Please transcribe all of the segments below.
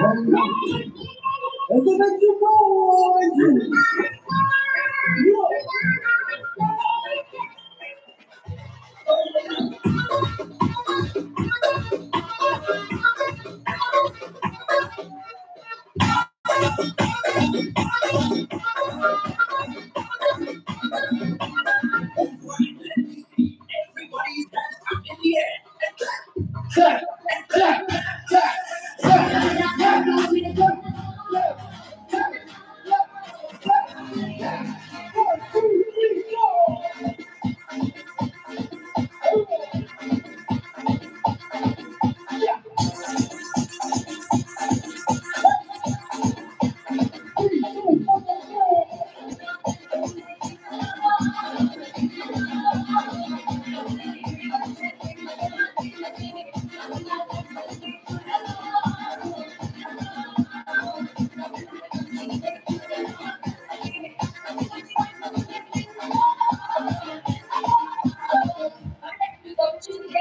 more. Everybody's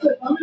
put on